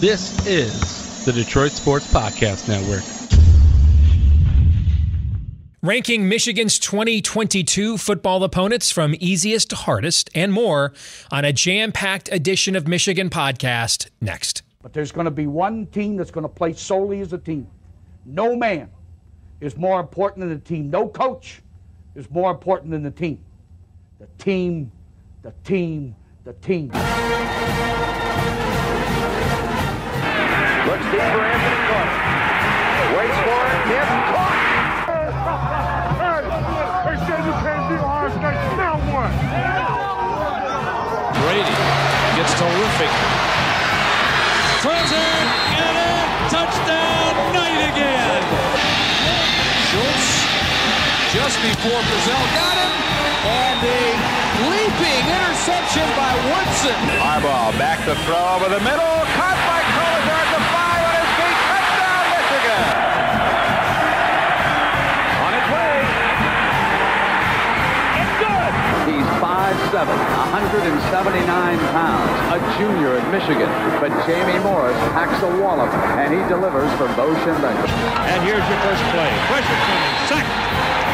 This is the Detroit Sports Podcast Network. Ranking Michigan's 2022 football opponents from easiest to hardest and more on a jam packed edition of Michigan Podcast next. But there's going to be one team that's going to play solely as a team. No man is more important than the team. No coach is more important than the team. The team, the team, the team. Deep for Anthony Carter. Waits for it. Gets caught. They said you can't State. Now what? Brady gets terrific. Throws it, get it, touchdown, Knight again. Schultz just before Brazil got him, and a leaping interception by Woodson. Harbaugh back to throw over the middle. 179 pounds, a junior at Michigan. But Jamie Morris packs a wallop, and he delivers for Bo Schembechler. And here's your first play. Pressure coming. Sack.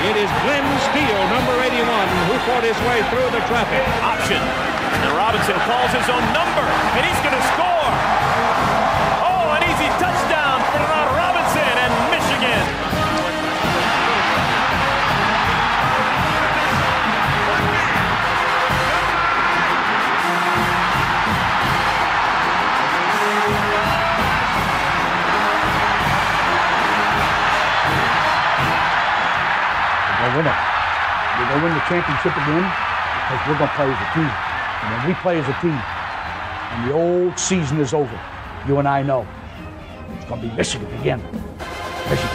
It is Glen Steele, number 81, who fought his way through the traffic. Option. And Robinson calls his own number, and he's going to score. Championship again because we're going to play as a team. And when we play as a team and the old season is over, you and I know it's going to be Michigan again. Michigan.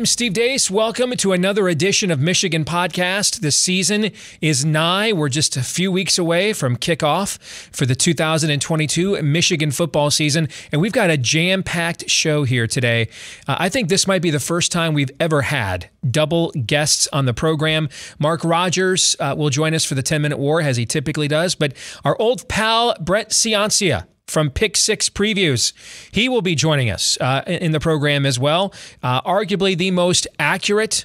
I'm Steve Deace. Welcome to another edition of Michigan Podcast. The season is nigh. We're just a few weeks away from kickoff for the 2022 Michigan football season, and we've got a jam packed show here today. Uh, I think this might be the first time we've ever had double guests on the program. Mark Rogers uh, will join us for the 10 minute war, as he typically does, but our old pal, Brett Ciancia from Pick Six Previews. He will be joining us uh, in the program as well. Uh, arguably the most accurate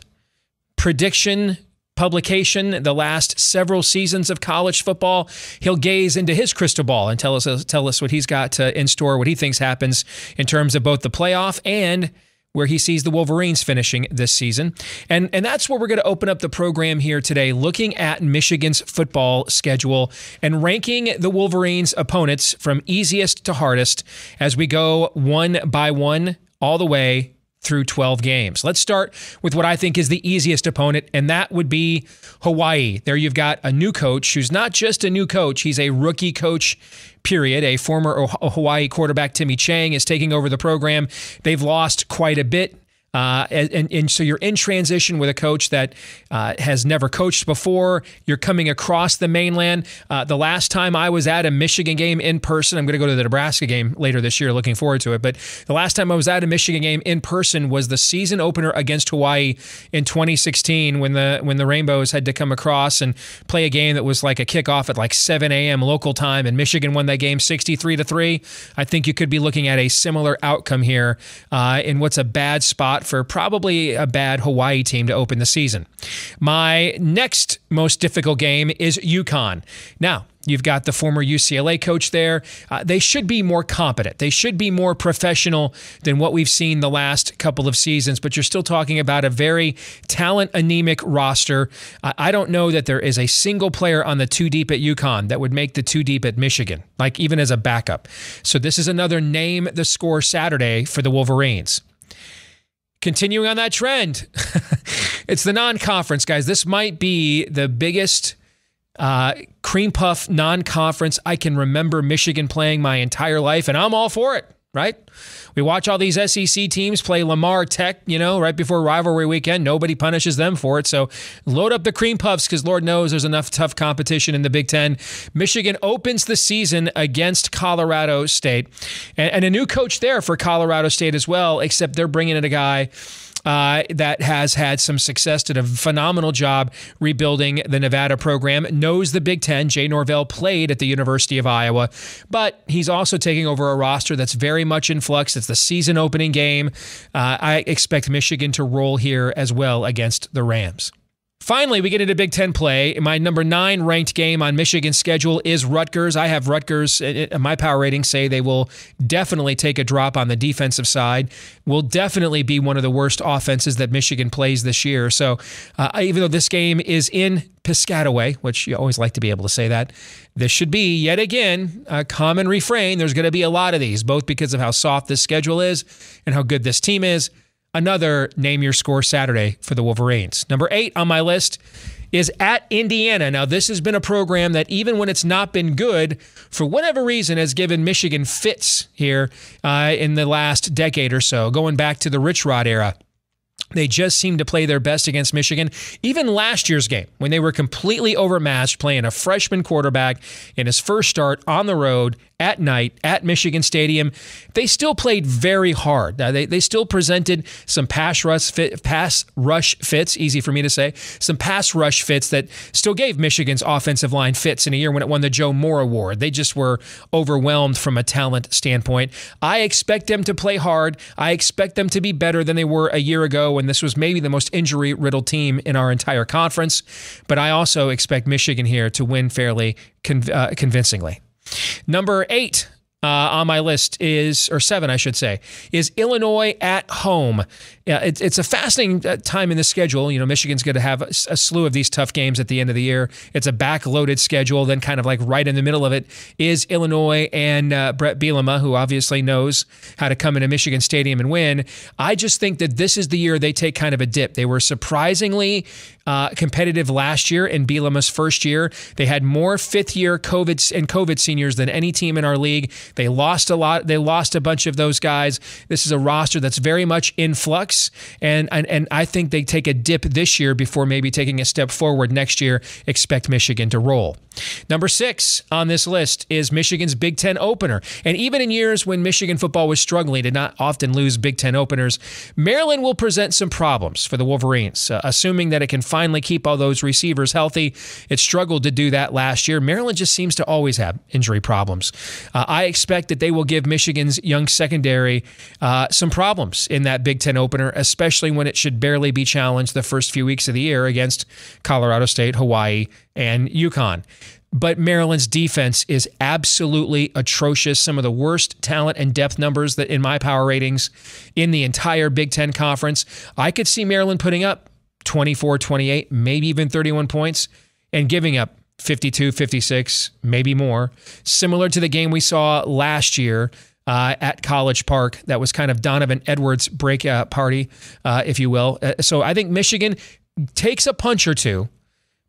prediction publication the last several seasons of college football. He'll gaze into his crystal ball and tell us tell us what he's got uh, in store, what he thinks happens in terms of both the playoff and where he sees the Wolverines finishing this season. And, and that's where we're going to open up the program here today, looking at Michigan's football schedule and ranking the Wolverines' opponents from easiest to hardest as we go one by one all the way through 12 games. Let's start with what I think is the easiest opponent, and that would be Hawaii. There you've got a new coach who's not just a new coach, he's a rookie coach period. A former Hawaii quarterback, Timmy Chang, is taking over the program. They've lost quite a bit. Uh, and, and so you're in transition with a coach that uh, has never coached before. You're coming across the mainland. Uh, the last time I was at a Michigan game in person, I'm going to go to the Nebraska game later this year. Looking forward to it. But the last time I was at a Michigan game in person was the season opener against Hawaii in 2016 when the when the Rainbows had to come across and play a game that was like a kickoff at like 7 a.m. local time, and Michigan won that game 63 to three. I think you could be looking at a similar outcome here uh, in what's a bad spot for probably a bad Hawaii team to open the season. My next most difficult game is UConn. Now, You've got the former UCLA coach there. Uh, they should be more competent. They should be more professional than what we've seen the last couple of seasons, but you're still talking about a very talent anemic roster. Uh, I don't know that there is a single player on the two deep at UConn that would make the two deep at Michigan, like even as a backup. So this is another name the score Saturday for the Wolverines. Continuing on that trend, it's the non conference, guys. This might be the biggest uh, cream puff non conference I can remember Michigan playing my entire life, and I'm all for it. Right? We watch all these SEC teams play Lamar Tech, you know, right before rivalry weekend. Nobody punishes them for it. So load up the cream puffs because Lord knows there's enough tough competition in the Big Ten. Michigan opens the season against Colorado State. And, and a new coach there for Colorado State as well, except they're bringing in a guy uh, that has had some success, did a phenomenal job rebuilding the Nevada program, knows the Big Ten. Jay Norvell played at the University of Iowa, but he's also taking over a roster that's very much in flux. It's the season opening game. Uh, I expect Michigan to roll here as well against the Rams. Finally, we get into Big Ten play. My number nine ranked game on Michigan's schedule is Rutgers. I have Rutgers, uh, uh, my power ratings say they will definitely take a drop on the defensive side, will definitely be one of the worst offenses that Michigan plays this year. So, uh, even though this game is in Piscataway, which you always like to be able to say that, this should be yet again a common refrain. There's going to be a lot of these, both because of how soft this schedule is and how good this team is another name your score Saturday for the Wolverines. Number eight on my list is at Indiana. Now, this has been a program that, even when it's not been good, for whatever reason, has given Michigan fits here uh, in the last decade or so, going back to the Rich Rod era. They just seem to play their best against Michigan. Even last year's game, when they were completely overmatched, playing a freshman quarterback in his first start on the road at night at Michigan Stadium, they still played very hard. Uh, they, they still presented some pass rush fit, pass rush fits, easy for me to say, some pass rush fits that still gave Michigan's offensive line fits in a year when it won the Joe Moore Award. They just were overwhelmed from a talent standpoint. I expect them to play hard. I expect them to be better than they were a year ago when this was maybe the most injury riddled team in our entire conference. But I also expect Michigan here to win fairly conv- uh, convincingly. Number eight uh, on my list is, or seven, I should say, is Illinois at home. Yeah, it, it's a fascinating uh, time in the schedule. You know, Michigan's going to have a, a, slew of these tough games at the end of the year. It's a back-loaded schedule. Then, kind of like right in the middle of it is Illinois and uh, Bret Bielema, who obviously knows how to come into Michigan Stadium and win. I just think that this is the year they take kind of a dip. They were surprisingly uh, competitive last year in Bielema's first year. They had more fifth-year COVID and COVID seniors than any team in our league. They lost a lot. They lost a bunch of those guys. This is a roster that's very much in flux and, and and I think they take a dip this year before maybe taking a step forward next year. Expect Michigan to roll. Number six on this list is Michigan's Big Ten opener. And even in years when Michigan football was struggling, did not often lose Big Ten openers, Maryland will present some problems for the Wolverines. Uh, assuming that it can finally keep all those receivers healthy, it struggled to do that last year. Maryland just seems to always have injury problems. Uh, I expect that they will give Michigan's young secondary uh, some problems in that Big Ten opener, especially when it should barely be challenged the first few weeks of the year against Colorado State, Hawaii, and UConn. But Maryland's defense is absolutely atrocious. Some of the worst talent and depth numbers that in my power ratings in the entire Big Ten Conference. I could see Maryland putting up 24, 28, maybe even 31 points and giving up 52, 56, maybe more. Similar to the game we saw last year uh, at College Park. That was kind of Donovan Edwards' breakout party, uh, if you will. Uh, so I think Michigan takes a punch or two,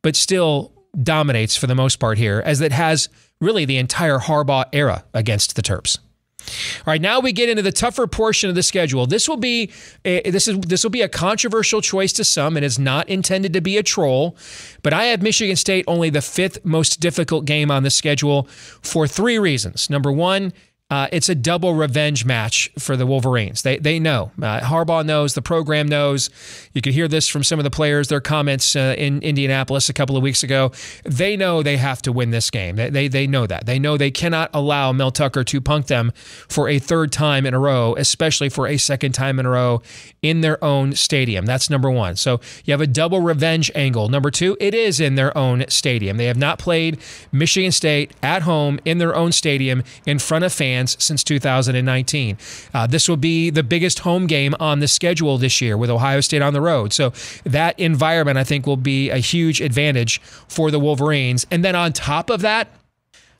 but still dominates for the most part here, as it has really the entire Harbaugh era against the Terps. All right, now we get into the tougher portion of the schedule. This will be a, this is this will be a controversial choice to some, and is not intended to be a troll. But I have Michigan State only the fifth most difficult game on the schedule for three reasons. Number one, uh, it's a double revenge match for the Wolverines. They they know. Uh, Harbaugh knows. The program knows. You could hear this from some of the players. Their comments uh, in Indianapolis a couple of weeks ago. They know they have to win this game. They, they they know that. They know they cannot allow Mel Tucker to punk them for a third time in a row, especially for a second time in a row in their own stadium. That's number one. So you have a double revenge angle. Number two, it is in their own stadium. They have not played Michigan State at home in their own stadium in front of fans fans since 2019. Uh, this will be the biggest home game on the schedule this year with Ohio State on the road. So that environment, I think, will be a huge advantage for the Wolverines. And then on top of that,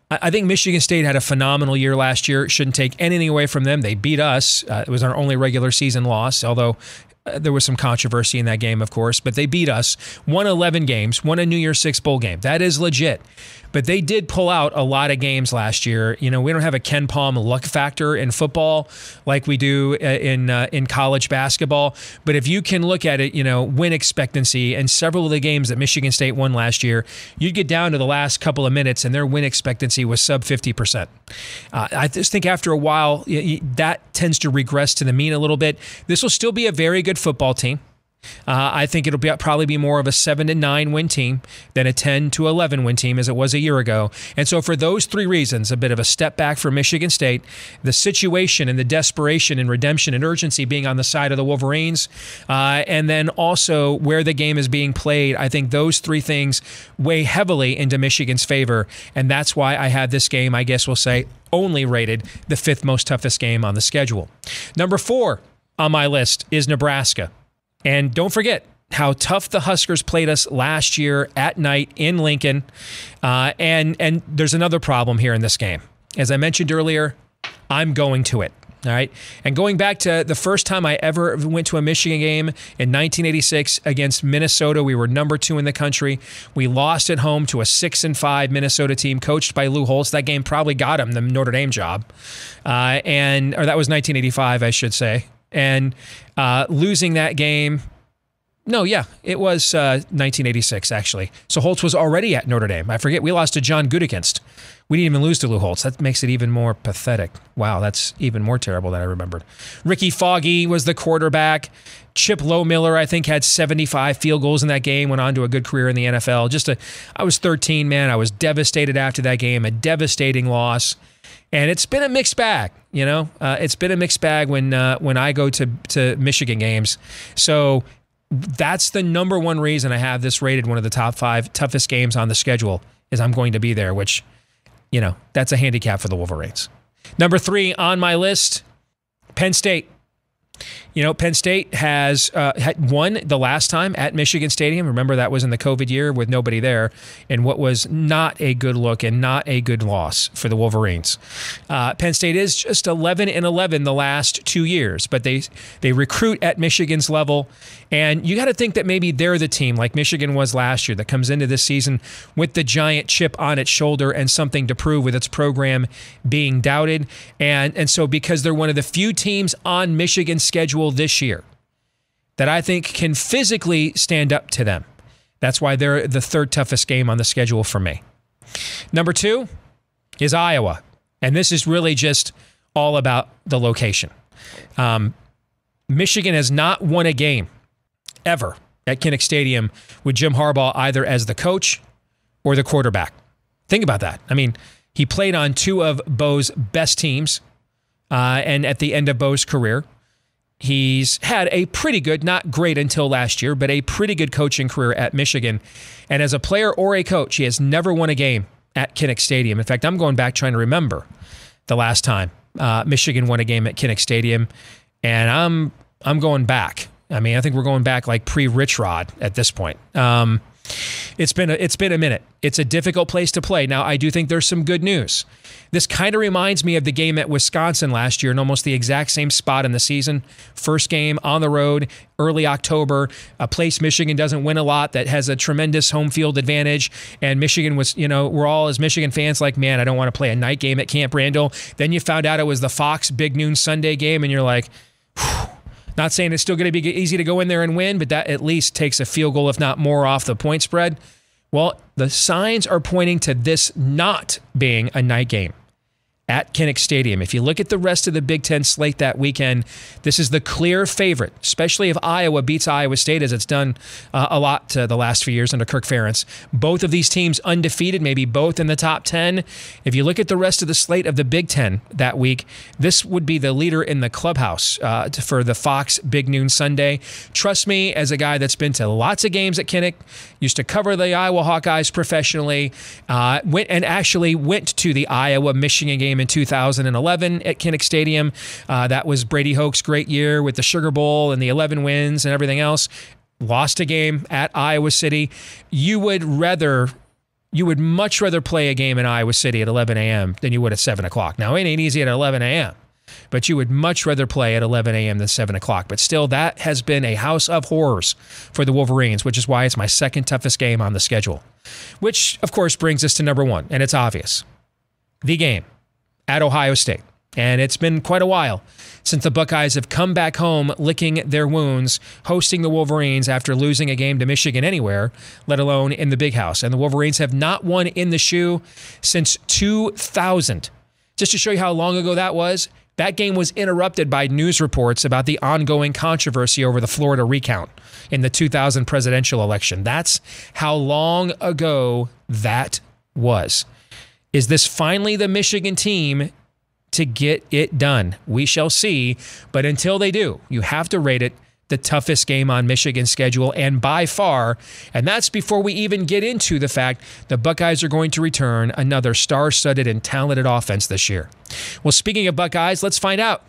I think Michigan State had a phenomenal year last year. Shouldn't take anything away from them. They beat us. Uh, it was our only regular season loss, although There was some controversy in that game, of course, but they beat us, won 11 games, won a New Year's Six bowl game. That is legit. But they did pull out a lot of games last year. You know, we don't have a KenPom luck factor in football like we do uh, in uh, in college basketball. But if you can look at it, you know, win expectancy and several of the games that Michigan State won last year, you'd get down to the last couple of minutes and their win expectancy was sub 50%. Uh, I just think after a while, that tends to regress to the mean a little bit. This will still be a very good football team. Uh, I think it'll be, probably be more of a seven to nine win team than a 10 to 11 win team as it was a year ago. And so, for those three reasons, a bit of a step back for Michigan State, the situation and the desperation and redemption and urgency being on the side of the Wolverines, uh, and then also where the game is being played, I think those three things weigh heavily into Michigan's favor. And that's why I had this game, I guess we'll say, only rated the fifth most toughest game on the schedule. Number four on my list is Nebraska. And don't forget how tough the Huskers played us last year at night in Lincoln. Uh, and and there's another problem here in this game. As I mentioned earlier, I'm going to it. All right. And going back to the first time I ever went to a Michigan game in 1986 against Minnesota, we were number two in the country. We lost at home to a six and five Minnesota team coached by Lou Holtz. That game probably got him the Notre Dame job. Uh, and or that was 1985, I should say. And uh, losing that game, no, yeah, it was uh, 1986 actually. So Holtz was already at Notre Dame. I forget we lost to John Gutekunst. We didn't even lose to Lou Holtz. That makes it even more pathetic. Wow, that's even more terrible than I remembered. Rickey Foggie was the quarterback. Chip Lohmiller, I think, had 75 field goals in that game. Went on to a good career in the NFL. Just a, I was 13, man. I was devastated after that game. A devastating loss and it's been a mixed bag. You know, uh, it's been a mixed bag when uh, when I go to to Michigan games. So that's the number one reason I have this rated one of the top five toughest games on the schedule is I'm going to be there, which you know that's a handicap for the Wolverines. Number three on my list, Penn State. You know, Penn State has uh, had won the last time at Michigan Stadium. Remember that was in the COVID year with nobody there, and what was not a good look and not a good loss for the Wolverines. Uh, Penn State is just 11 and 11 the last two years, but they they recruit at Michigan's level, and you got to think that maybe they're the team like Michigan was last year that comes into this season with the giant chip on its shoulder and something to prove with its program being doubted, and and so because they're one of the few teams on Michigan's schedule this year that I think can physically stand up to them. That's why they're the third toughest game on the schedule for me. Number two is Iowa. And this is really just all about the location. Um, Michigan has not won a game ever at Kinnick Stadium with Jim Harbaugh either as the coach or the quarterback. Think about that. I mean, he played on two of Bo's best teams uh, and at the end of Bo's career. He's had a pretty good, not great until last year, but a pretty good coaching career at Michigan. And as a player or a coach, he has never won a game at Kinnick Stadium. In fact, I'm going back trying to remember the last time uh, Michigan won a game at Kinnick Stadium, and I'm I'm going back. I mean, I think we're going back like pre Rich Rod at this point. Um, it's been a, it's been a minute. It's a difficult place to play. Now, I do think there's some good news. This kind of reminds me of the game at Wisconsin last year in almost the exact same spot in the season. First game on the road, early October, a place Michigan doesn't win a lot that has a tremendous home field advantage. And Michigan was, you know, we're all as Michigan fans like, man, I don't want to play a night game at Camp Randall. Then you found out it was the Fox Big Noon Sunday game, and you're like. Not saying it's still going to be easy to go in there and win, but that at least takes a field goal, if not more, off the point spread. Well, the signs are pointing to this not being a night game at Kinnick Stadium. If you look at the rest of the Big Ten slate that weekend, this is the clear favorite, especially if Iowa beats Iowa State, as it's done uh, a lot uh, the last few years under Kirk Ferentz. Both of these teams undefeated, maybe both in the top 10. If you look at the rest of the slate of the Big Ten that week, this would be the leader in the clubhouse uh, for the Fox Big Noon Sunday. Trust me, as a guy that's been to lots of games at Kinnick, used to cover the Iowa Hawkeyes professionally, uh, went and actually went to the Iowa Michigan game in 2011 at Kinnick Stadium. Uh, that was Brady Hoke's great year with the Sugar Bowl and the 11 wins and everything else. Lost a game at Iowa City. You would rather you would much rather play a game in Iowa City at 11 a.m. than you would at 7 o'clock. Now, it ain't easy at 11 a.m., but you would much rather play at 11 a.m. than 7 o'clock. But still, that has been a house of horrors for the Wolverines, which is why it's my second toughest game on the schedule. Which, of course, brings us to number one, and it's obvious the game at Ohio State. And it's been quite a while since the Buckeyes have come back home licking their wounds, hosting the Wolverines after losing a game to Michigan anywhere, let alone in the big house. And the Wolverines have not won in the shoe since 2000. Just to show you how long ago that was, that game was interrupted by news reports about the ongoing controversy over the Florida recount in the 2000 presidential election. That's how long ago that was. Is this finally the Michigan team to get it done? We shall see. But until they do, you have to rate it the toughest game on Michigan's schedule and by far. And that's before we even get into the fact the Buckeyes are going to return another star studded and talented offense this year. Well, speaking of Buckeyes, let's find out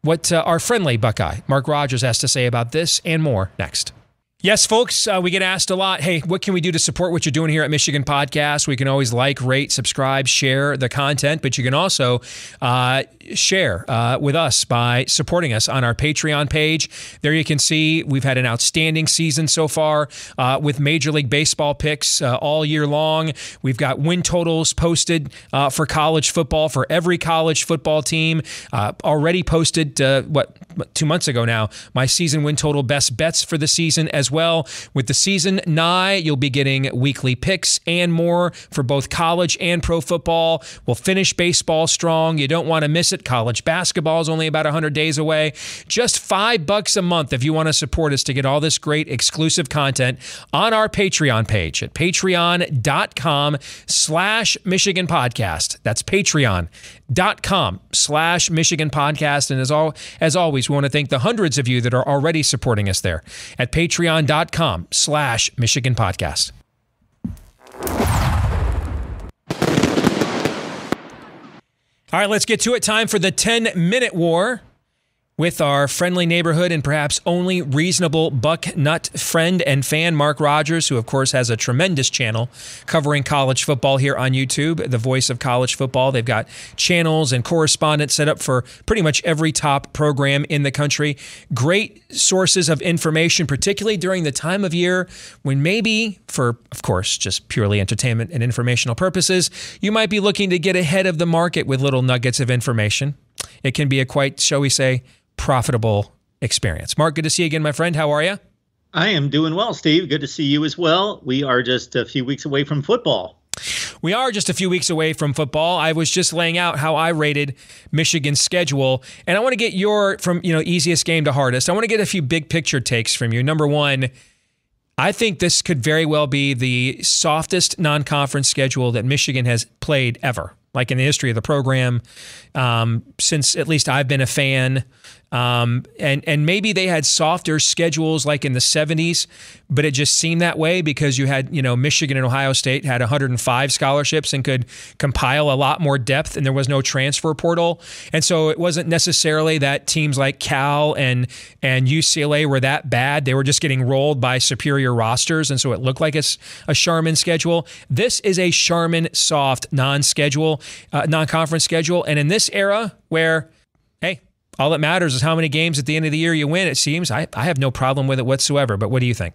what uh, our friendly Buckeye, Mark Rogers, has to say about this and more next. Yes, folks, uh, we get asked a lot hey, what can we do to support what you're doing here at Michigan Podcast? We can always like, rate, subscribe, share the content, but you can also uh, share uh, with us by supporting us on our Patreon page. There you can see we've had an outstanding season so far uh, with Major League Baseball picks uh, all year long. We've got win totals posted uh, for college football for every college football team. already posted, what, two months ago now, my season win total best bets for the season as well. With the season nigh, you'll be getting weekly picks and more for both college and pro football. We'll finish baseball strong. You don't want to miss it. College basketball is only about 100 days away. Just five bucks a month if you want to support us to get all this great exclusive content on our Patreon page at patreon.com slash Michigan Podcast. That's patreon.com slash Michigan Podcast. And as, all, as always, we want to thank the hundreds of you that are already supporting us there at patreon.com slash Michigan Podcast. All right, let's get to it. Time for the 10 minute war with our friendly neighborhood and perhaps only reasonable buck nut friend and fan, Mark Rogers, who, of course, has a tremendous channel covering college football here on YouTube, the voice of college football. They've got channels and correspondents set up for pretty much every top program in the country. Great sources of information, particularly during the time of year when maybe, for, of course, just purely entertainment and informational purposes, you might be looking to get ahead of the market with little nuggets of information. It can be a quite, shall we say, profitable experience. Mark, good to see you again, my friend. How are you? I am doing well, Steve. Good to see you as well. We are just a few weeks away from football. We are just a few weeks away from football. I was just laying out how I rated Michigan's schedule, and I want to get your from you know easiest game to hardest. I want to get a few big picture takes from you. Number one, I think this could very well be the softest non-conference schedule that Michigan has played ever, like in the history of the program, um, since at least I've been a fan. Um, and and maybe they had softer schedules like in the 70s, but it just seemed that way because you had you know Michigan and Ohio State had 105 scholarships and could compile a lot more depth, and there was no transfer portal, and so it wasn't necessarily that teams like Cal and and UCLA were that bad. They were just getting rolled by superior rosters, and so it looked like it's a Charmin schedule. This is a Charmin soft non-schedule, uh, non-conference schedule, and in this era where hey all that matters is how many games at the end of the year you win, it seems. I, I have no problem with it whatsoever. But what do you think?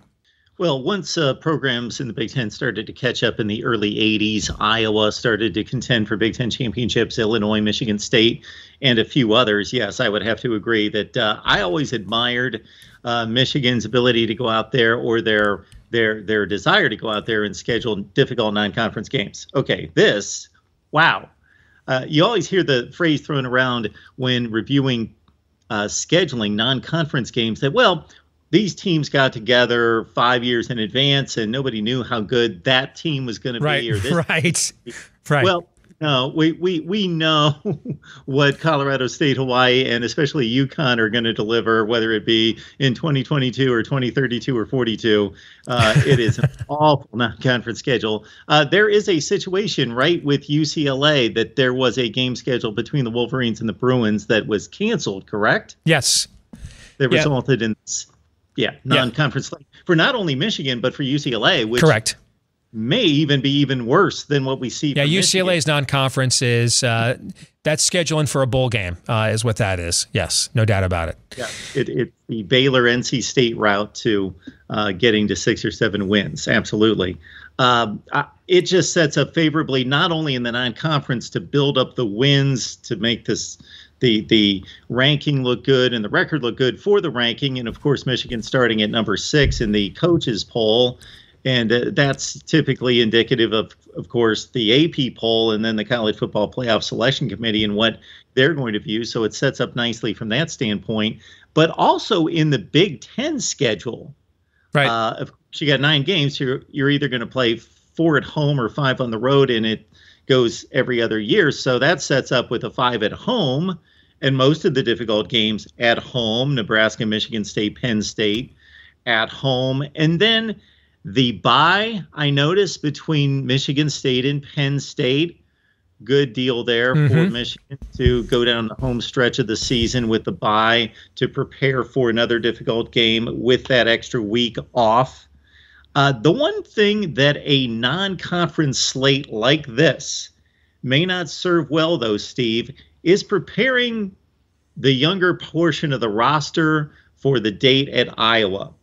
Well, once uh, programs in the Big Ten started to catch up in the early 80s, Iowa started to contend for Big Ten championships, Illinois, Michigan State, and a few others. Yes, I would have to agree that uh, I always admired uh, Michigan's ability to go out there or their their their desire to go out there and schedule difficult non-conference games. Okay, this, wow, uh, you always hear the phrase thrown around when reviewing uh, scheduling non-conference games that well these teams got together five years in advance and nobody knew how good that team was going to be or this right right. Well no, we, we, we know what Colorado State, Hawaii, and especially UConn are going to deliver, whether it be in 2022 or 2032 or 42. Uh, it is an awful non-conference schedule. Uh, there is a situation, right, with UCLA that there was a game schedule between the Wolverines and the Bruins that was canceled, correct? Yes. That resulted in, yeah, non-conference for not only Michigan but for UCLA, which correct may even be even worse than what we see. Yeah, UCLA's non-conference is uh, that's scheduling for a bowl game, uh, is what that is. Yes, no doubt about it. Yeah, it, it's the Baylor NC State route to uh, getting to six or seven wins. Absolutely. Um, I, it just sets up favorably not only in the non-conference to build up the wins to make this the the ranking look good and the record look good for the ranking, and of course Michigan starting at number six in the coaches poll. And uh, that's typically indicative of, of course, the AP poll and then the College Football Playoff Selection Committee and what they're going to view. So it sets up nicely from that standpoint. But also in the Big Ten schedule, right? Uh, of course, you got nine games. You're you're either going to play four at home or five on the road, and it goes every other year. So that sets up with a five at home, and most of the difficult games at home: Nebraska, Michigan State, Penn State, at home, and then the buy I noticed between Michigan State and Penn State. Good deal there mm-hmm. for Michigan to go down the home stretch of the season with the buy to prepare for another difficult game with that extra week off. Uh, the one thing that a non conference slate like this may not serve well, though, Steve, is preparing the younger portion of the roster for the date at Iowa.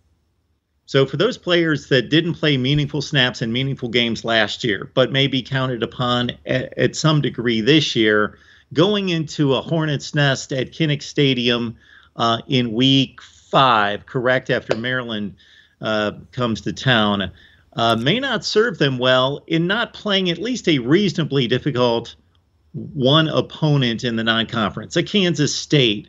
So, for those players that didn't play meaningful snaps in meaningful games last year, but may be counted upon at, at some degree this year, going into a Hornets nest at Kinnick Stadium uh, in week five, correct after Maryland uh, comes to town, uh, may not serve them well in not playing at least a reasonably difficult one opponent in the non conference, a Kansas State.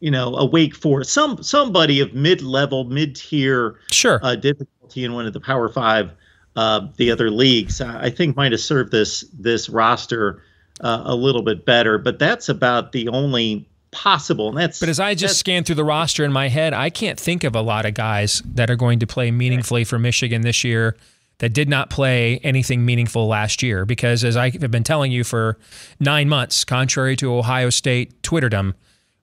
You know, a Wake Forest, some somebody of mid-level, mid-tier sure. uh, difficulty in one of the Power Five, uh, the other leagues, I think might have served this this roster uh, a little bit better. But that's about the only possible. And that's but as I just scan through the roster in my head, I can't think of a lot of guys that are going to play meaningfully for Michigan this year that did not play anything meaningful last year. Because as I have been telling you for nine months, contrary to Ohio State Twitterdom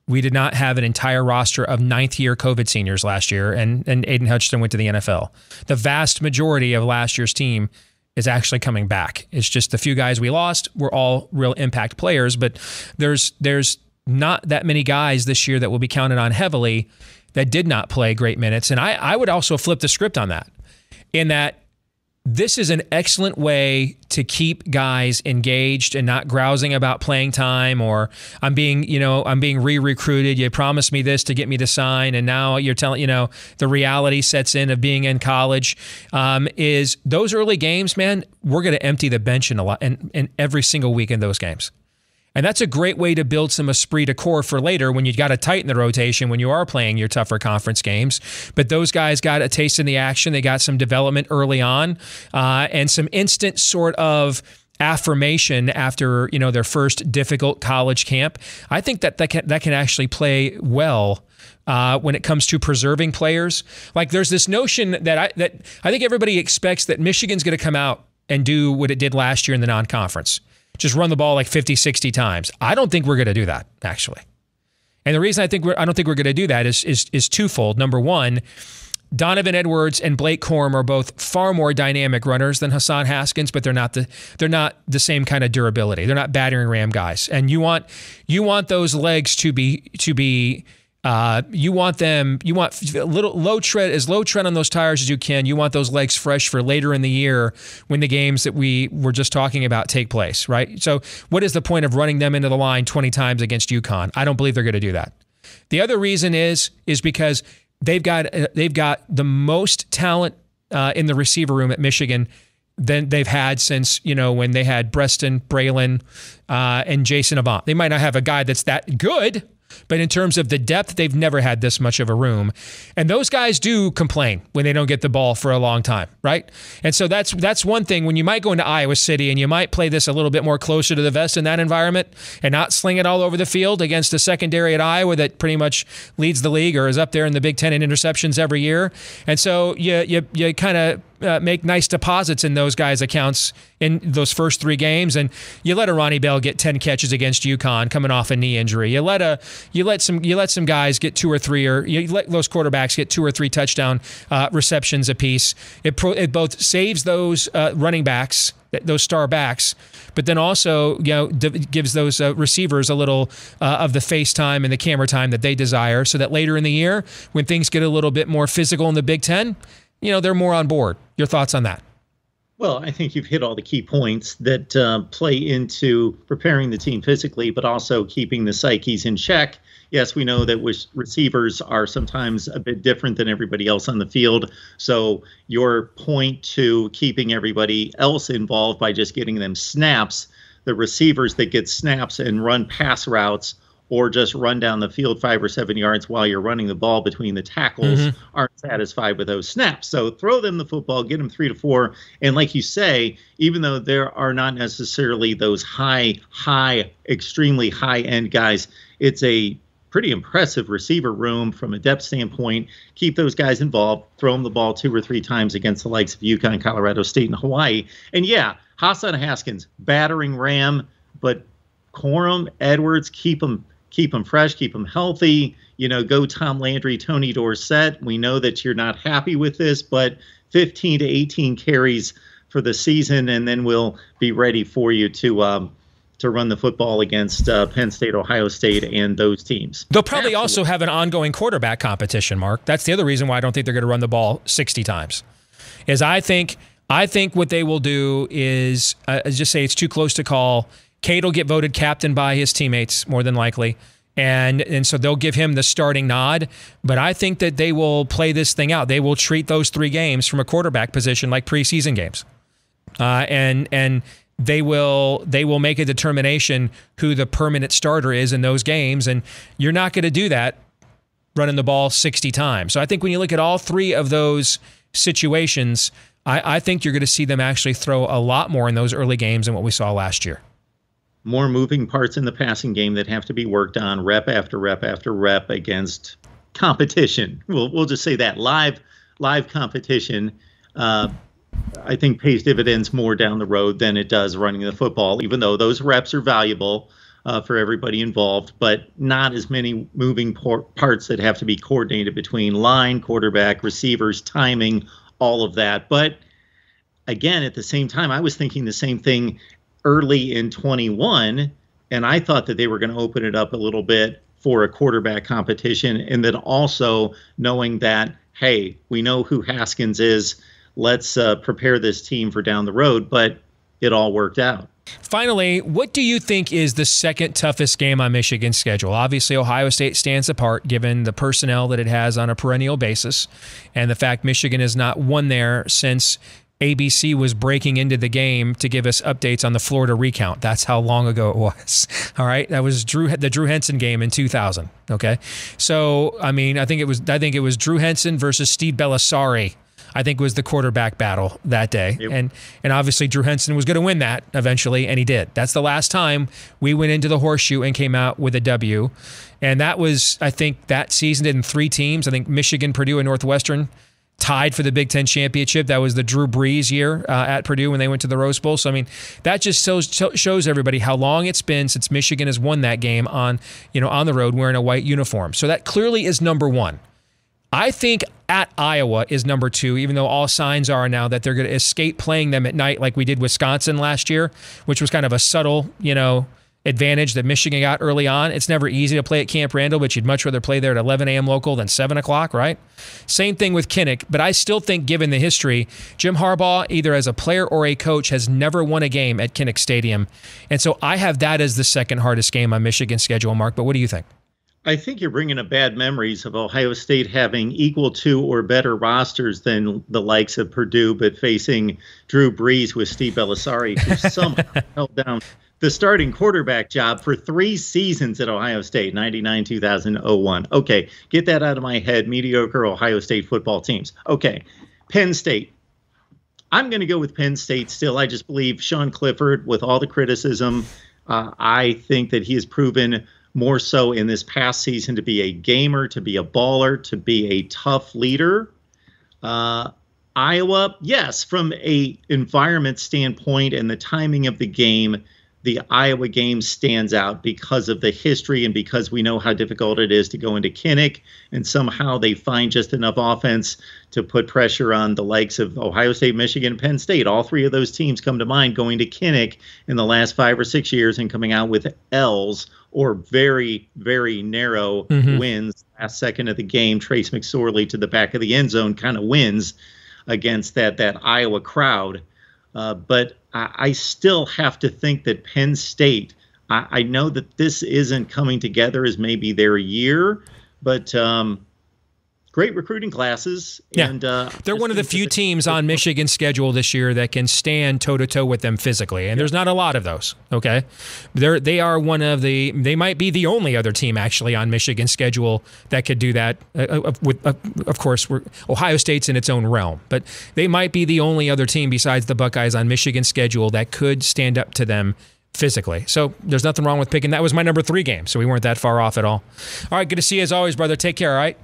we did not have an entire roster of ninth year COVID seniors last year, and, and Aidan Hutchinson went to the NFL. The vast majority of last year's team is actually coming back. It's just the few guys we lost were all real impact players, but there's there's not that many guys this year that will be counted on heavily that did not play great minutes. And I, I would also flip the script on that, in that this is an excellent way to keep guys engaged and not grousing about playing time or I'm being, you know, I'm being re-recruited. You promised me this to get me to sign, and now you're telling, you know, the reality sets in of being in college. Um, is those early games, man? We're going to empty the bench in a lot, in, in every single week in those games. And that's a great way to build some esprit de corps for later when you've got to tighten the rotation when you are playing your tougher conference games. But those guys got a taste in the action. They got some development early on uh, and some instant sort of affirmation after you know their first difficult college camp. I think that that can, that can actually play well uh, when it comes to preserving players. Like there's this notion that I that I think everybody expects that Michigan's going to come out and do what it did last year in the non-conference just run the ball like 50, 60 times. I don't think we're going to do that, actually. And the reason I think we're, I don't think we're going to do that is, is, is twofold. Number one, Donovan Edwards and Blake Corum are both far more dynamic runners than Hassan Haskins, but they're not the they're not the same kind of durability. They're not battering ram guys. And you want you want those legs to be to be uh, you want them, you want a little low tread, as low tread on those tires as you can. You want those legs fresh for later in the year when the games that we were just talking about take place, right? So, what is the point of running them into the line 20 times against UConn? I don't believe they're going to do that. The other reason is is because they've got uh, they've got the most talent uh, in the receiver room at Michigan than they've had since you know when they had Breaston, Braylon, uh, and Jason Avant. They might not have a guy that's that good, but in terms of the depth, they've never had this much of a room. And those guys do complain when they don't get the ball for a long time, right? And so that's that's one thing when you might go into Iowa City and you might play this a little bit more closer to the vest in that environment and not sling it all over the field against a secondary at Iowa that pretty much leads the league or is up there in the Big Ten in interceptions every year. And so you you you kind of uh, make nice deposits in those guys' accounts in those first three games, and you let a Ronnie Bell get ten catches against UConn coming off a knee injury. You let a you let some you let some guys get two or three, or you let those quarterbacks get two or three touchdown uh, receptions apiece. It pro, it both saves those uh, running backs, those star backs, but then also you know gives those uh, receivers a little uh, of the face time and the camera time that they desire, so that later in the year when things get a little bit more physical in the Big Ten you know, they're more on board. Your thoughts on that? Well, I think you've hit all the key points that uh, play into preparing the team physically, but also keeping the psyches in check. Yes, we know that receivers are sometimes a bit different than everybody else on the field. So, your point to keeping everybody else involved by just getting them snaps, the receivers that get snaps and run pass routes or just run down the field five or seven yards while you're running the ball between the tackles mm-hmm. aren't satisfied with those snaps. So throw them the football, get them three to four. And like you say, even though there are not necessarily those high, high, extremely high end guys, it's a pretty impressive receiver room from a depth standpoint. Keep those guys involved, throw them the ball two or three times against the likes of UConn, Colorado State, and Hawaii. And yeah, Hassan Haskins, battering ram, but Corum, Edwards, keep them keep them fresh, keep them healthy. You know, go Tom Landry, Tony Dorsett. We know that you're not happy with this, but 15 to 18 carries for the season, and then we'll be ready for you to um, to run the football against uh, Penn State, Ohio State, and those teams. They'll probably Absolutely. also have an ongoing quarterback competition. Mark, that's the other reason why I don't think they're going to run the ball 60 times. Is I think I think what they will do is uh, just say it's too close to call Cade will get voted captain by his teammates more than likely. And, and so they'll give him the starting nod. But I think that they will play this thing out. They will treat those three games from a quarterback position like preseason games. Uh, and and they will they will make a determination who the permanent starter is in those games. And you're not going to do that running the ball 60 times. So I think when you look at all three of those situations, I, I think you're going to see them actually throw a lot more in those early games than what we saw last year more moving parts in the passing game that have to be worked on rep after rep after rep against competition. We'll we'll just say that live live competition. Uh, I think pays dividends more down the road than it does running the football, even though those reps are valuable uh, for everybody involved, but not as many moving por- parts that have to be coordinated between line, quarterback, receivers, timing, all of that. But again, at the same time, I was thinking the same thing early in 21, and I thought that they were going to open it up a little bit for a quarterback competition, and then also knowing that hey, we know who Haskins is. Let's uh, prepare this team for down the road, but it all worked out. Finally, what do you think is the second toughest game on Michigan's schedule? Obviously, Ohio State stands apart given the personnel that it has on a perennial basis and the fact Michigan has not won there since ABC was breaking into the game to give us updates on the Florida recount. That's how long ago it was. All right, that was Drew the Drew Henson game in 2000. Okay, so I mean, I think it was I think it was Drew Henson versus Steve Bellisari. I think was the quarterback battle that day, yep. and and obviously Drew Henson was going to win that eventually, and he did. That's the last time we went into the horseshoe and came out with a W, and that was I think that season in three teams. I think Michigan, Purdue, and Northwestern tied for the Big Ten championship. That was the Drew Brees year uh, at Purdue when they went to the Rose Bowl. So I mean, that just shows shows everybody how long it's been since Michigan has won that game on you know on the road wearing a white uniform. So that clearly is number one. I think at Iowa is number two, even though all signs are now that they're going to escape playing them at night like we did Wisconsin last year, which was kind of a subtle, you know, advantage that Michigan got early on. It's never easy to play at Camp Randall, but you'd much rather play there at 11 a.m. local than 7 o'clock, right? Same thing with Kinnick, but I still think, given the history, Jim Harbaugh, either as a player or a coach, has never won a game at Kinnick Stadium. And so I have that as the second hardest game on Michigan's schedule, Mark. But what do you think? I think you're bringing up bad memories of Ohio State having equal to or better rosters than the likes of Purdue, but facing Drew Brees with Steve Bellisari, who somehow held down the starting quarterback job for three seasons at Ohio State 99, 2000, 01. Okay, get that out of my head. Mediocre Ohio State football teams. Okay, Penn State. I'm going to go with Penn State still. I just believe Sean Clifford, with all the criticism, uh, I think that he has proven more so in this past season to be a gamer, to be a baller, to be a tough leader. Uh, Iowa, yes, from a environment standpoint and the timing of the game, the Iowa game stands out because of the history and because we know how difficult it is to go into Kinnick and somehow they find just enough offense to put pressure on the likes of Ohio State, Michigan, Penn State. All three of those teams come to mind going to Kinnick in the last five or six years and coming out with L's or very, very narrow mm-hmm. wins. Last second of the game, Trace McSorley to the back of the end zone kind of wins against that that Iowa crowd. Uh, but I, still have to think that Penn State. I, I, know that this isn't coming together as maybe their year, but um, great recruiting classes. Yeah. And, uh, They're one of the few teams on Michigan's schedule this year that can stand toe to toe with them physically, and there's not a lot of those. Okay, they're they are one of the they might be the only other team actually on Michigan's schedule that could do that. Uh, uh with uh, of course, Ohio State's in its own realm, but they might be the only other team besides the Buckeyes on Michigan's schedule that could stand up to them physically. So there's nothing wrong with picking. That was my number three game, so we weren't that far off at all. All right, good to see you as always, brother. Take care. All right.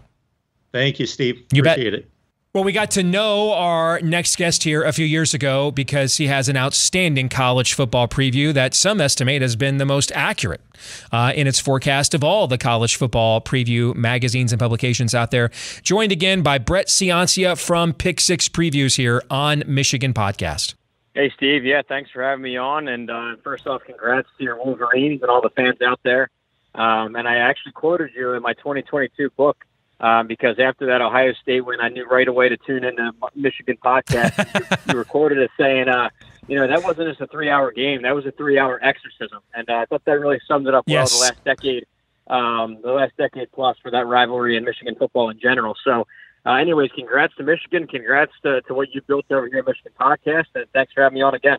Thank you, Steve. You Appreciate bet. it. Well, we got to know our next guest here a few years ago because he has an outstanding college football preview that some estimate has been the most accurate uh, in its forecast of all the college football preview magazines and publications out there. Joined again by Brett Ciancia from Pick Six Previews here on Michigan Podcast. Hey, Steve. Yeah, thanks for having me on. And uh, first off, congrats to your Wolverines and all the fans out there. Um, and I actually quoted you in my 2022 book um, because after that Ohio State win, I knew right away to tune in to Michigan podcast. you recorded it saying, uh, you know, that wasn't just a three-hour game; that was a three-hour exorcism, and uh, I thought that really summed it up well. Yes. The last decade, um, the last decade plus for that rivalry in Michigan football in general. So. Uh, anyways, congrats to Michigan. Congrats to, to what you built over here at Michigan Podcast. And thanks for having me on again.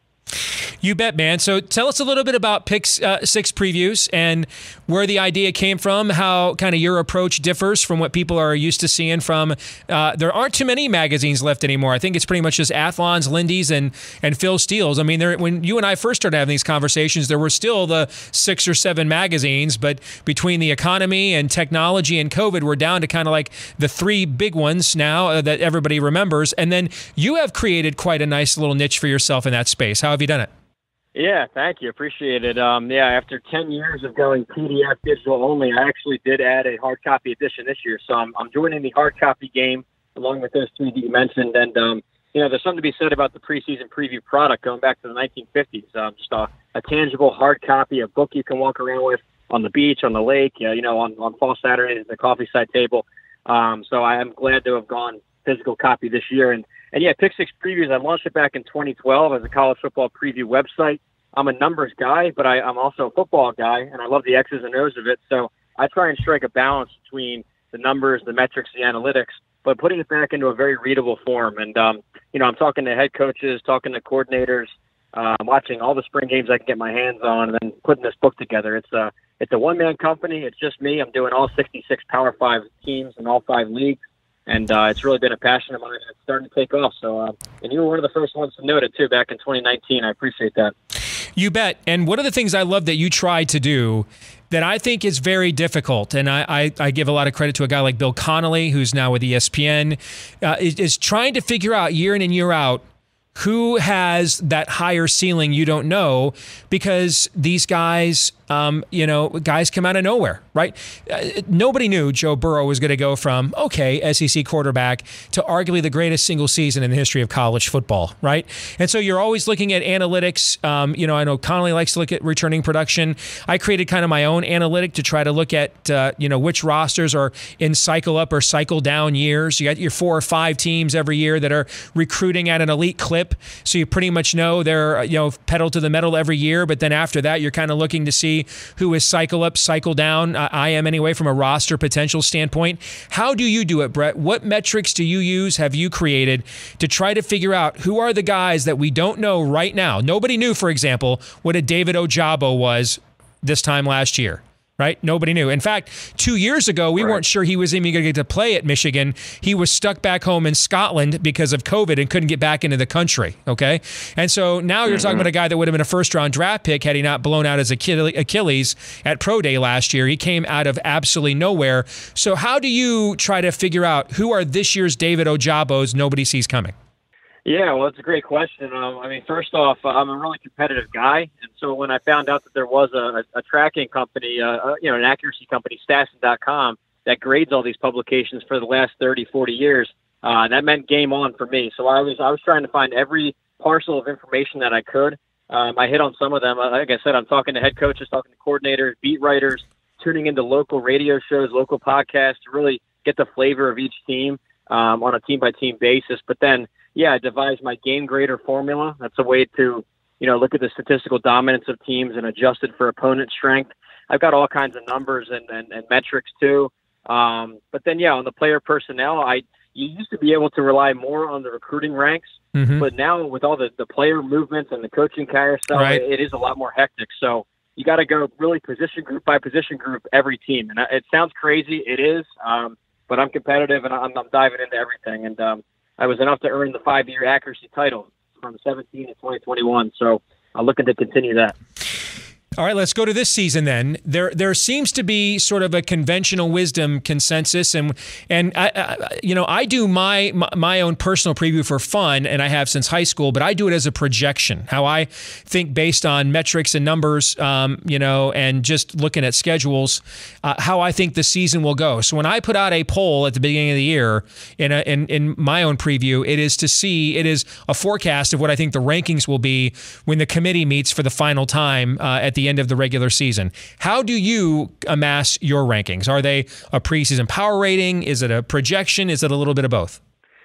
You bet, man. So tell us a little bit about Pick uh, Six previews and where the idea came from, how kind of your approach differs from what people are used to seeing from. Uh, there aren't too many magazines left anymore. I think it's pretty much just Athlons, Lindy's, and and Phil Steele's. I mean, there, when you and I first started having these conversations, there were still the six or seven magazines, but between the economy and technology and COVID, we're down to kind of like the three big ones now uh, that everybody remembers. And then you have created quite a nice little niche for yourself in that space. How have you done it? Yeah, thank you. Appreciate it. Um, yeah, after 10 years of going PDF digital only, I actually did add a hard copy edition this year. So I'm, I'm joining the hard copy game along with those three that you mentioned. And, um, you know, there's something to be said about the preseason preview product going back to the 1950s. Um, just a, a tangible hard copy, a book you can walk around with on the beach, on the lake, uh, you know, on, on fall Saturdays at the coffee side table. Um, so I am glad to have gone physical copy this year. And and yeah, Pick Six Previews, I launched it back in 2012 as a college football preview website. I'm a numbers guy, but I, I'm also a football guy, and I love the X's and O's of it. So I try and strike a balance between the numbers, the metrics, the analytics, but putting it back into a very readable form. And, um, you know, I'm talking to head coaches, talking to coordinators, uh, watching all the spring games I can get my hands on, and then putting this book together. It's a, it's a one man company. It's just me. I'm doing all 66 Power Five teams in all five leagues and uh, it's really been a passion of mine. and It's starting to take off. So, uh, and you were one of the first ones to note it too back in 2019. I appreciate that. You bet. And one of the things I love that you try to do that I think is very difficult, and I, I, I, give a lot of credit to a guy like Bill Connelly, who's now with ESPN, uh, is, is trying to figure out year in and year out who has that higher ceiling you don't know because these guys um, you know, guys come out of nowhere, right? Uh, nobody knew Joe Burrow was going to go from, okay, SEC quarterback to arguably the greatest single season in the history of college football, right? And so you're always looking at analytics. Um, you know, I know Connelly likes to look at returning production. I created kind of my own analytic to try to look at, uh, you know, which rosters are in cycle up or cycle down years. You got your four or five teams every year that are recruiting at an elite clip. So you pretty much know they're, you know, pedal to the metal every year. But then after that, you're kind of looking to see who is cycle up, cycle down. Uh, I am anyway from a roster potential standpoint. How do you do it, Brett? What metrics do you use, have you created to try to figure out who are the guys that we don't know right now? Nobody knew, for example, what a David Ojabo was this time last year right? Nobody knew. In fact, two years ago, we right. weren't sure he was even going to get to play at Michigan. He was stuck back home in Scotland because of COVID and couldn't get back into the country. Okay. And so now you're mm-hmm. talking about a guy that would have been a first round draft pick had he not blown out his Achilles at Pro Day last year. He came out of absolutely nowhere. So, how do you try to figure out who are this year's David Ojabos nobody sees coming? Yeah, well, it's a great question. Um, I mean, first off, uh, I'm a really competitive guy, and so when I found out that there was a, a, tracking company, uh, uh, you know, an accuracy company, Stassen.com, that grades all these publications for the last 30, 40 years, uh, that meant game on for me. So I was I was trying to find every parcel of information that I could. Um, I hit on some of them. Uh, like I said, I'm talking to head coaches, talking to coordinators, beat writers, tuning into local radio shows, local podcasts to really get the flavor of each team um, on a team by team basis. But then, yeah, I devised my game grader formula. That's a way to, you know, look at the statistical dominance of teams and adjust it for opponent strength. I've got all kinds of numbers and, and, and metrics too. Um, but then, yeah, on the player personnel, I you used to be able to rely more on the recruiting ranks, Mhm. but now with all the, the player movements and the coaching carousel, Right. it, it is a lot more hectic. So you got to go really position group by position group every team, and it sounds crazy. It is, um, but I'm competitive and I'm, I'm diving into everything. And um, I was enough to earn the five year accuracy title from 17 to 2021. So I'm looking to continue that. All right, let's go to this season then. There, there seems to be sort of a conventional wisdom consensus, and and I, I, you know, I do my, my own personal preview for fun, and I have since high school, but I do it as a projection. How I think based on metrics and numbers, um, you know, and just looking at schedules, uh, how I think the season will go. So when I put out a poll at the beginning of the year in a, in in my own preview, it is to see it is a forecast of what I think the rankings will be when the committee meets for the final time uh, at the end of the regular season. How do you amass your rankings? Are they a preseason power rating? Is it a projection? Is it a little bit of both?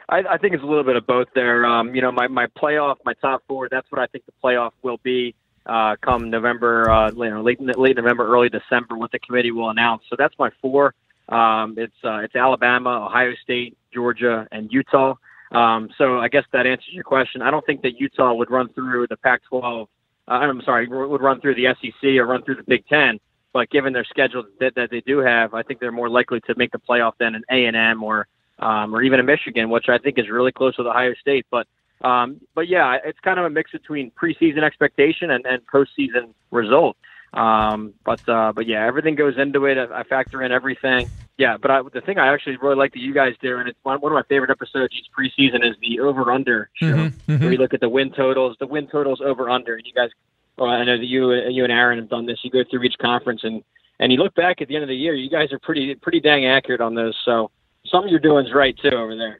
I, I think it's a little bit of both there. Um, you know, my, my playoff, my top four, that's what I think the playoff will be uh, come November, uh, you know, late, late November, early December, what the committee will announce. So that's my four. Um, it's uh, it's Alabama, Ohio State, Georgia, and Utah. Um, so I guess that answers your question. I don't think that Utah would run through the Pac-12. Uh, I'm sorry, would run through the SEC or run through the Big Ten. But given their schedule that, that they do have, I think they're more likely to make the playoff than an A and M or um, or even a Michigan, which I think is really close with Ohio State. But um, but yeah, it's kind of a mix between preseason expectation and, and postseason result. Um, but uh, but yeah, everything goes into it. I factor in everything. Yeah, but I, the thing I actually really like that you guys do, and it's one, one of my favorite episodes each preseason, is the over under show, Mhm, mhm. where you look at the win totals, the win totals over under, and you guys. Well, I know that you you and Aaron have done this. You go through each conference and and you look back at the end of the year. You guys are pretty pretty dang accurate on those. So something you're doing is right too over there.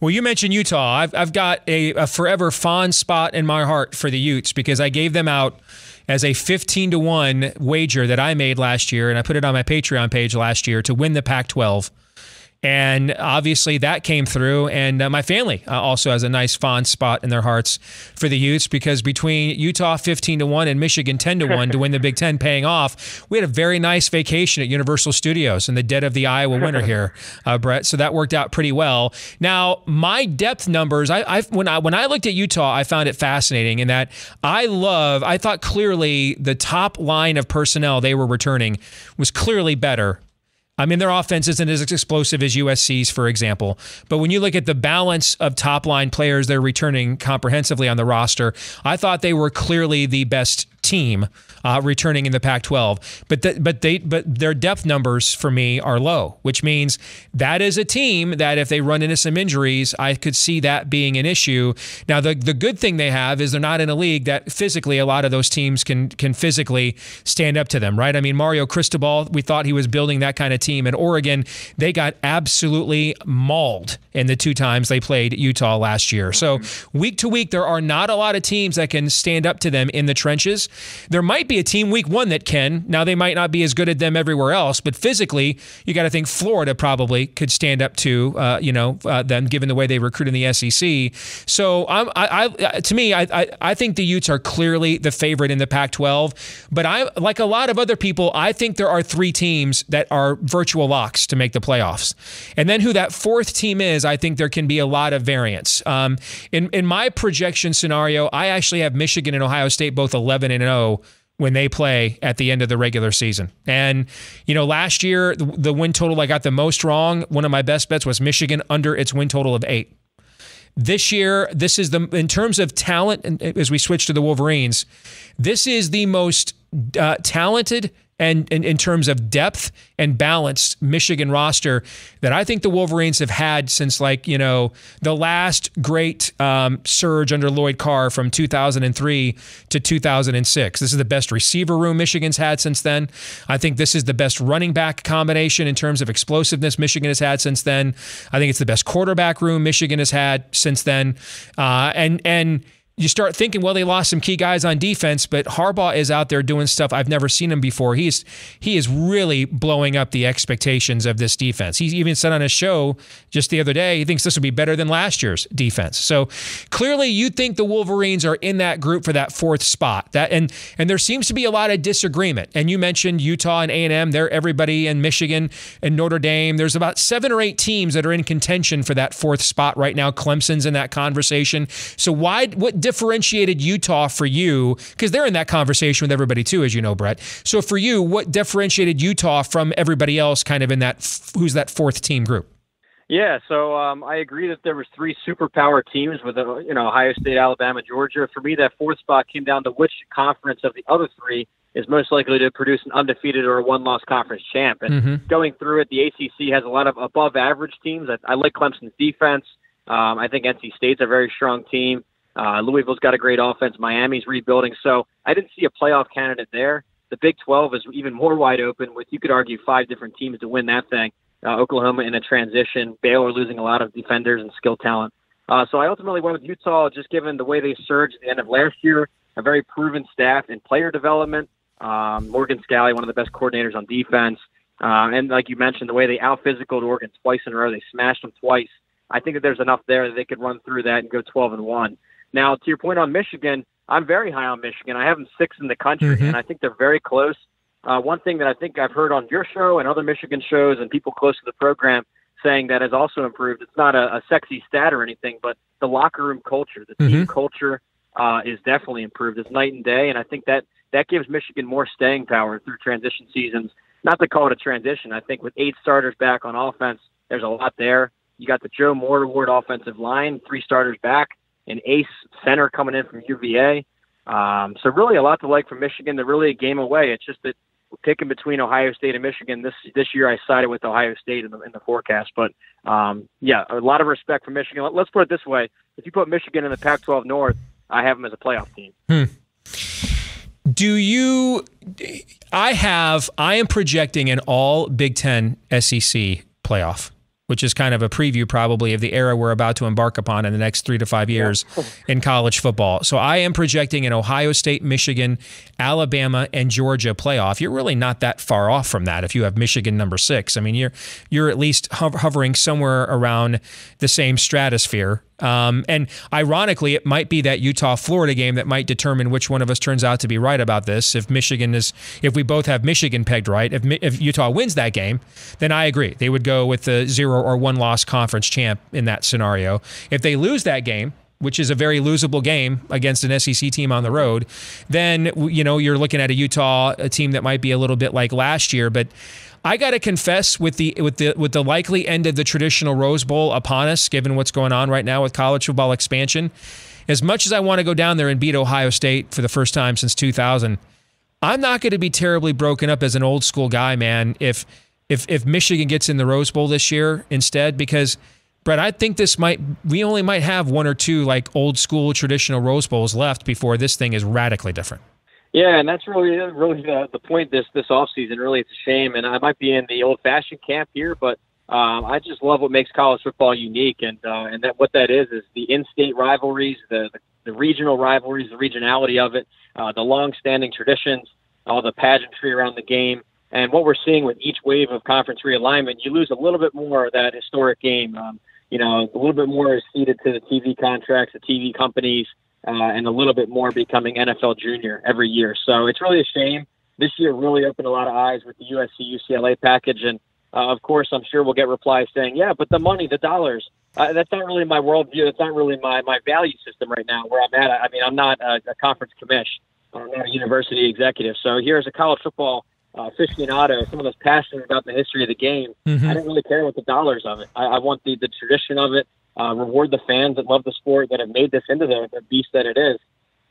Well, you mentioned Utah. I've, I've got a, a forever fond spot in my heart for the Utes because I gave them out as a 15 to 1 wager that I made last year, and I put it on my Patreon page last year to win the Pac 12. And obviously that came through. And uh, my family uh, also has a nice fond spot in their hearts for the Utes because between Utah 15 to 1 and Michigan 10 to 1 to win the Big Ten paying off, we had a very nice vacation at Universal Studios in the dead of the Iowa winter here, uh, Brett. So that worked out pretty well. Now, my depth numbers, I, I when I when I looked at Utah, I found it fascinating in that I love, I thought clearly the top line of personnel they were returning was clearly better I mean, their offense isn't as explosive as USC's, for example. But when you look at the balance of top line players they're returning comprehensively on the roster, I thought they were clearly the best team uh, returning in the Pac-12. But th- but they but their depth numbers for me are low, which means that is a team that if they run into some injuries, I could see that being an issue. Now the the good thing they have is they're not in a league that physically a lot of those teams can can physically stand up to them, right? I mean Mario Cristobal, we thought he was building that kind of team in Oregon. They got absolutely mauled in the two times they played Utah last year. So week to week, there are not a lot of teams that can stand up to them in the trenches. There might be a team week one that can. Now they might not be as good at them everywhere else, but physically, you got to think Florida probably could stand up to uh, you know uh, them given the way they recruit in the SEC. So I, I to me, I, I I think the Utes are clearly the favorite in the Pac-12. But I like a lot of other people, I think there are three teams that are virtual locks to make the playoffs, and then who that fourth team is, I think there can be a lot of variance. Um, in in my projection scenario, I actually have Michigan and Ohio State both 11 and 0 when they play at the end of the regular season. And, you know, last year, the, the win total I got the most wrong, one of my best bets was Michigan under its win total of eight. This year, this is the, in terms of talent, and as we switch to the Wolverines, this is the most uh, talented and, in terms of depth and balanced Michigan roster that I think the Wolverines have had since like you know the last great um, surge under Lloyd Carr from 2003 to 2006. This is the best receiver room Michigan's had since then. I think this is the best running back combination in terms of explosiveness Michigan has had since then. I think it's the best quarterback room Michigan has had since then, uh, and and you start thinking, well, they lost some key guys on defense, but Harbaugh is out there doing stuff I've never seen him before. He's he is really blowing up the expectations of this defense. He even said on a show just the other day he thinks this will be better than last year's defense. So clearly, you think the Wolverines are in that group for that fourth spot. That and and there seems to be a lot of disagreement. And you mentioned Utah and A and M. They're everybody in Michigan and Notre Dame. There's about seven or eight teams that are in contention for that fourth spot right now. Clemson's in that conversation. So why what differentiated Utah for you? Because they're in that conversation with everybody too, as you know, Brett. So for you, what differentiated Utah from everybody else, kind of in that who's that fourth team group? Yeah, so um, I agree that there was three superpower teams with uh, you know Ohio State, Alabama, Georgia. For me, that fourth spot came down to which conference of the other three is most likely to produce an undefeated or a one-loss conference champ. And Mm-hmm. going through it, the ACC has a lot of above-average teams. I, I like Clemson's defense. Um, I think NC State's a very strong team. Uh, Louisville's got a great offense. Miami's rebuilding. So I didn't see a playoff candidate there. The Big 12 is even more wide open with, you could argue, five different teams to win that thing. Uh, Oklahoma in a transition, Baylor losing a lot of defenders and skill talent. Uh, so I ultimately went with Utah just given the way they surged at the end of last year, a very proven staff in player development. Um, Morgan Scalley, one of the best coordinators on defense. Uh, and like you mentioned, the way they out physicaled Oregon twice in a row, they smashed them twice. I think that there's enough there that they could run through that and go 12 and 1. Now, to your point on Michigan, I'm very high on Michigan. I have them sixth in the country, Mhm. and I think they're very close. Uh, one thing that I think I've heard on your show and other Michigan shows and people close to the program saying that has also improved. It's not a, a sexy stat or anything, but the locker room culture, the team Mhm. culture, uh, is definitely improved. It's night and day, and I think that that gives Michigan more staying power through transition seasons. Not to call it a transition, I think with eight starters back on offense, there's a lot there. You got the Joe Moore Award offensive line, three starters back, an ace center coming in from UVA. Um, so really a lot to like from Michigan. They're really a game away. It's just that picking between Ohio State and Michigan this this year, I sided with Ohio State in the in the forecast. But um, yeah, a lot of respect for Michigan. Let- Let's put it this way: if you put Michigan in the Pac-12 North, I have them as a playoff team. Do you? I have. I am projecting an all Big Ten SEC playoff, which is kind of a preview, probably, of the era we're about to embark upon in the next three to five years in college football. So I am projecting an Ohio State, Michigan, Alabama, and Georgia playoff. You're really not that far off from that if you have Michigan number six. I mean, you're you're at least hovering somewhere around the same stratosphere. Um, and ironically, it might be that Utah Florida game that might determine which one of us turns out to be right about this. If Michigan is, if we both have Michigan pegged right, if, if Utah wins that game, then I agree. They would go with the zero or one loss conference champ in that scenario. If they lose that game, which is a very losable game against an SEC team on the road, then you know you're looking at a Utah a team that might be a little bit like last year. But I got to confess, with the with the with the likely end of the traditional Rose Bowl upon us, given what's going on right now with college football expansion, as much as I want to go down there and beat Ohio State for the first time since 2000, I'm not going to be terribly broken up as an old school guy, man. If if if Michigan gets in the Rose Bowl this year instead, because Brett, I think this might we only might have one or two like old school traditional Rose Bowls left before this thing is radically different. Yeah, and that's really really the, the point this this off season. Really, it's a shame, and I might be in the old fashioned camp here, but um, I just love what makes college football unique, and uh, and that what that is is the in-state rivalries, the the, the regional rivalries, the regionality of it, uh, the long-standing traditions, all the pageantry around the game, and what we're seeing with each wave of conference realignment, you lose a little bit more of that historic game. Um, you know, a little bit more is ceded to the TV contracts, the TV companies uh, and a little bit more becoming NFL junior every year. So it's really a shame. This year really opened a lot of eyes with the USC UCLA package, and uh, of course, I'm sure we'll get replies saying, "Yeah, but the money, the dollars." Uh, that's not really my worldview. That's not really my my value system right now. Where I'm at, I mean, I'm not a, a conference commish. I'm not a university executive. So here as a college football uh, aficionado, someone that's passionate about the history of the game, Mhm. I don't really care what the dollars of it. I, I want the the tradition of it uh, reward the fans that love the sport that have made this into the, the beast that it is.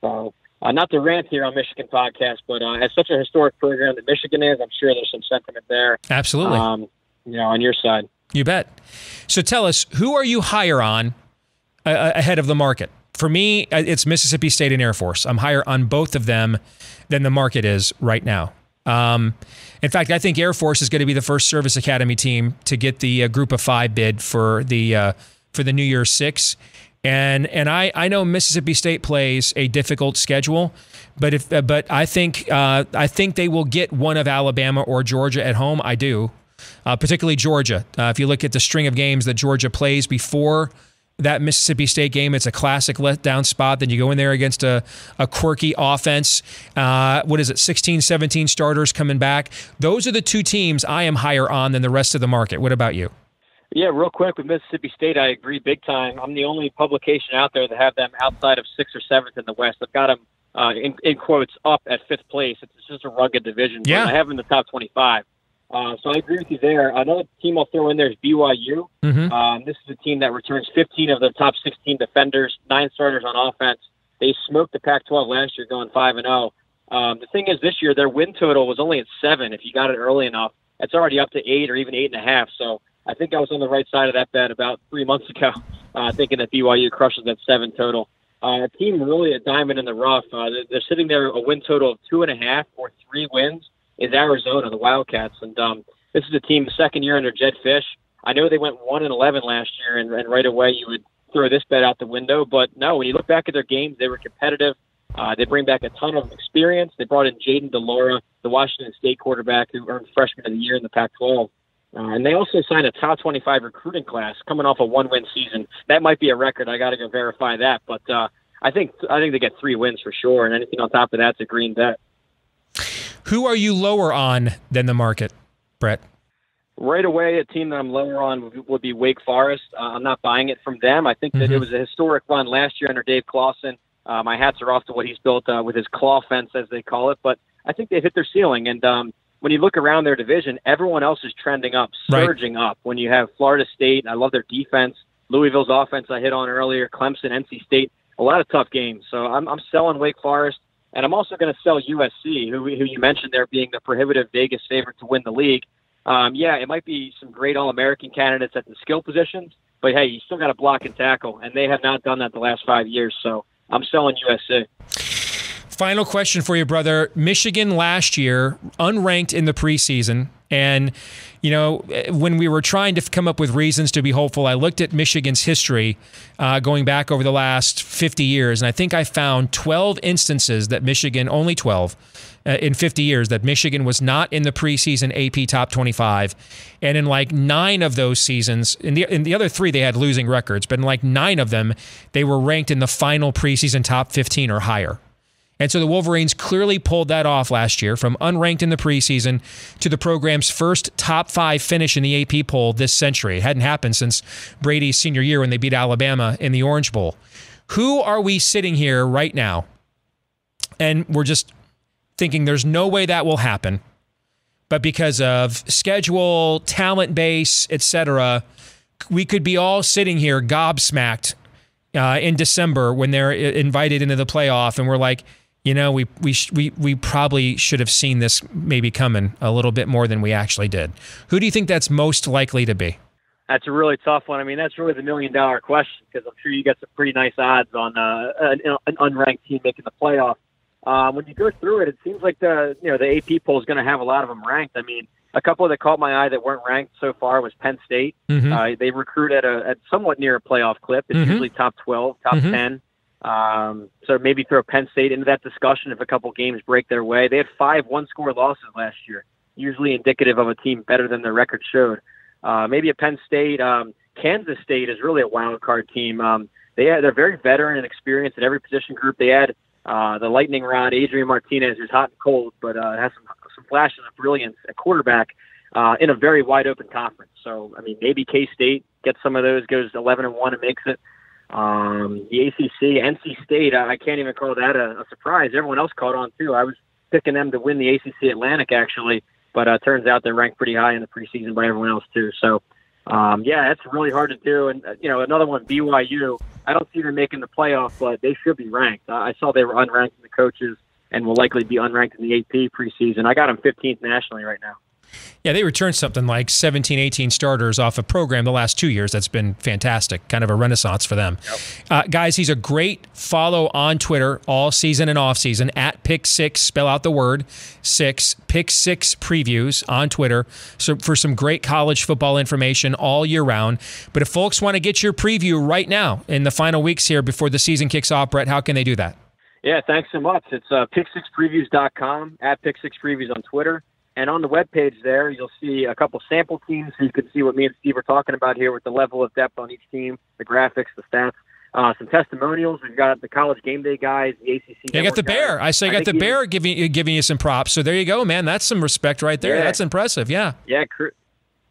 So uh, not to rant here on Michigan podcast, but uh, as such a historic program that Michigan is, I'm sure there's some sentiment there. Absolutely. Um, you know, on your side. You bet. So tell us, who are you higher on uh, ahead of the market? For me, uh, it's Mississippi State and Air Force. I'm higher on both of them than the market is right now. Um, in fact, I think Air Force is going to be the first service academy team to get the uh, Group of Five bid for the uh, for the New Year's Six. And and I, I know Mississippi State plays a difficult schedule, but if uh, but I think uh, I think they will get one of Alabama or Georgia at home. I do, uh, particularly Georgia. If you look at the string of games that Georgia plays before that Mississippi State game, it's a classic letdown spot. Then you go in there against a, a quirky offense. Uh, what is it, 16, 17 starters coming back? Those are the two teams I am higher on than the rest of the market. What about you? Yeah, real quick with Mississippi State, I agree big time. I'm the only publication out there that have them outside of sixth or seventh in the West. I've got them uh, in, in quotes up at fifth place. It's just a rugged division. Yeah. I have them in the top 25. Uh, so I agree with you there. Another team I'll throw in there is BYU. Mhm. Um, this is a team that returns 15 of their top 16 defenders, nine starters on offense. They smoked the Pac-12 last year, going five and zero. Um, the thing is, this year their win total was only at seven. If you got it early enough, it's already up to eight or even eight and a half. So I think I was on the right side of that bet about three months ago, uh, thinking that BYU crushes that seven total. Uh, a team really a diamond in the rough. Uh, they're, they're sitting there a win total of two and a half or three wins is Arizona, the Wildcats, and um, this is a team second year under Jedd Fisch. I know they went one and eleven last year, and, and right away you would throw this bet out the window. But no, when you look back at their games, they were competitive. Uh, they bring back a ton of experience. They brought in Jayden de Laura, the Washington State quarterback who earned Freshman of the Year in the Pac-12. Uh, and they also signed a top 25 recruiting class coming off a one-win season. That might be a record. I got to go verify that. But uh, I think I think they get three wins for sure, and anything on top of that's a green bet. Who are you lower on than the market, Brett? Right away, a team that I'm lower on would, be Wake Forest. Uh, I'm not buying it from them. I think that it Mhm. was a historic run last year under Dave Clawson. Uh, my hats are off to what he's built uh, with his Clawfense, as they call it. But I think they've hit their ceiling. And um, when you look around their division, everyone else is trending up, Right. surging up. When you have Florida State, I love their defense. Louisville's offense, I hit on earlier. Clemson, NC State, a lot of tough games. So I'm, I'm selling Wake Forest. And I'm also going to sell USC, who, who you mentioned there being the prohibitive Vegas favorite to win the league. Um, yeah, it might be some great All American candidates at the skill positions, but hey, you still got to block and tackle, and they have not done that the last five years. So I'm selling USC. Final question for you, brother. Michigan last year, unranked in the preseason. And, you know, when we were trying to come up with reasons to be hopeful, I looked at Michigan's history uh, going back over the last 50 years. And I think I found 12 instances that Michigan, only 12 uh, in 50 years, that Michigan was not in the preseason AP top 25. And in like nine of those seasons, in the, in the other three, they had losing records, but in like nine of them, they were ranked in the final preseason top 15 or higher. And so the Wolverines clearly pulled that off last year from unranked in the preseason to the program's first top five finish in the AP poll this century. It hadn't happened since Brady's senior year when they beat Alabama in the Orange Bowl. Who are we sitting here right now? And we're just thinking there's no way that will happen. But because of schedule, talent base, etc., we could be all sitting here gobsmacked uh, in December when they're invited into the playoff, and we're like, you know, we we sh- we we probably should have seen this maybe coming a little bit more than we actually did. Who do you think that's most likely to be? That's a really tough one. I mean, that's really the million dollar question because I'm sure you get some pretty nice odds on uh, an, an unranked team making the playoffs. Um, when you go through it, it seems like the you know the AP poll is going to have a lot of them ranked. I mean, a couple that caught my eye that weren't ranked so far was Penn State. Mhm. Uh, they recruit at a at somewhat near a playoff clip. It's Mhm. usually top twelve, top Mhm. ten. Um, so maybe throw Penn State into that discussion if a couple games break their way. They had five one score losses last year, usually indicative of a team better than their record showed. Uh, maybe a Penn State. Um, Kansas State is really a wild card team. Um, they had, they're very veteran and experienced at every position group. They had uh, the lightning rod Adrian Martinez, who's hot and cold, but uh, has some some flashes of brilliance at quarterback uh, in a very wide open conference. So I mean, maybe K State gets some of those, goes 11 and one and makes it. Um, the ACC, NC State, I I can't even call that a, a surprise. Everyone else caught on too. I was picking them to win the ACC Atlantic actually, but uh, turns out they're ranked pretty high in the preseason by everyone else too. So um, yeah, it's really hard to do. And uh, you know, another one, BYU. I don't see them making the playoff, but they should be ranked. I saw they were unranked in the coaches and will likely be unranked in the AP preseason. I got them 15th nationally right now. Yeah, they returned something like 17, 18 starters off a program the last two years. That's been fantastic. Kind of a renaissance for them. Yep. Uh, guys, he's a great follow on Twitter all season and off season at Pick Six. Spell out the word six. Pick Six previews on Twitter so for some great college football information all year round. But if folks want to get your preview right now in the final weeks here before the season kicks off, Brett, how can they do that? Yeah, thanks so much. It's uh, pick6previews.com, at pick6previews on Twitter. And on the web page there, you'll see a couple sample teams so you can see what me and Steve are talking about here with the level of depth on each team, the graphics, the stats. Uh, some testimonials. We've got the college game day guys, the ACC. You got the bear. I say, I got the bear giving you giving you some props. So there you go, man. That's some respect right there. Yeah. That's impressive. Yeah. Yeah.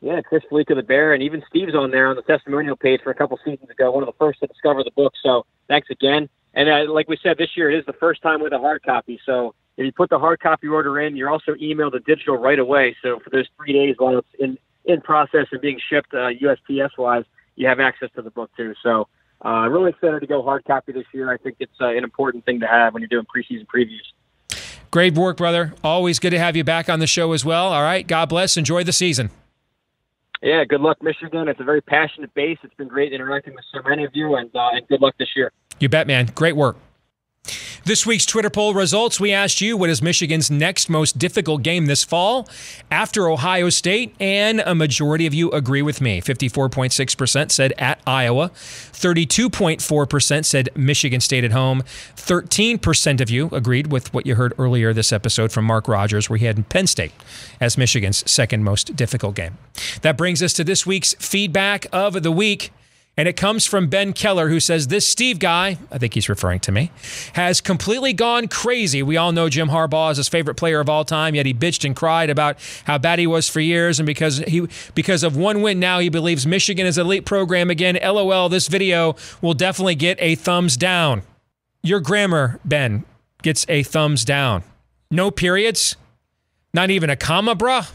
Yeah, Chris Fallica, the bear, and even Steve's on there on the testimonial page for a couple seasons ago. One of the first to discover the book. So thanks again. And uh, like we said, this year it is the first time with a hard copy. So if you put the hard copy order in, you're also emailed the digital right away. So for those three days while it's in in process and being shipped uh, USPS wise, you have access to the book too. So uh, really excited to go hard copy this year. I think it's uh, an important thing to have when you're doing preseason previews. Great work, brother. Always good to have you back on the show as well. All right. God bless. Enjoy the season. Yeah, good luck, Michigan. It's a very passionate base. It's been great interacting with so many of you, and, uh, and good luck this year. You bet, man. Great work. This week's Twitter poll results we asked you what is Michigan's next most difficult game this fall after Ohio State, and a majority of you agree with me. 54.6% said at Iowa, 32.4% said Michigan State at home, 13% of you agreed with what you heard earlier this episode from Mark Rogers, where he had Penn State as Michigan's second most difficult game. That brings us to this week's feedback of the week. And it comes from Ben Keller, who says, This Steve guy, I think he's referring to me, has completely gone crazy. We all know Jim Harbaugh is his favorite player of all time, yet he bitched and cried about how bad he was for years. And because he because of one win now, he believes Michigan is an elite program again. LOL, this video will definitely get a thumbs down. Your grammar, Ben, gets a thumbs down. No periods, not even a comma, bruh.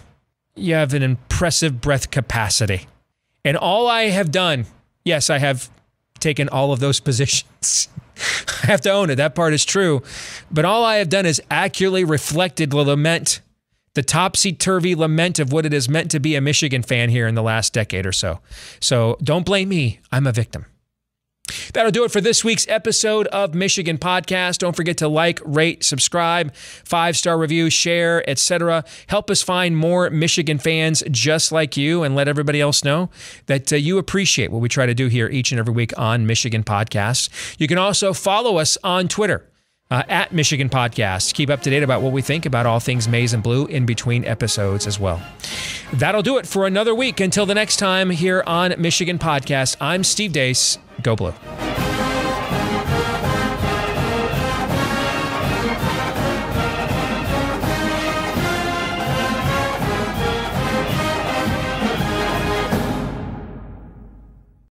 You have an impressive breath capacity. And all I have done yes, I have taken all of those positions. I have to own it. That part is true. But all I have done is accurately reflected the lament, the topsy turvy lament of what it is meant to be a Michigan fan here in the last decade or so. So don't blame me. I'm a victim. That'll do it for this week's episode of Michigan Podcast. Don't forget to like, rate, subscribe, five star review, share, etc. Help us find more Michigan fans just like you, and let everybody else know that uh, you appreciate what we try to do here each and every week on Michigan Podcast. You can also follow us on Twitter. Uh, at Michigan Podcast. Keep up to date about what we think about all things maize and blue in between episodes as well. That'll do it for another week. Until the next time here on Michigan Podcast, I'm Steve Deace. Go Blue.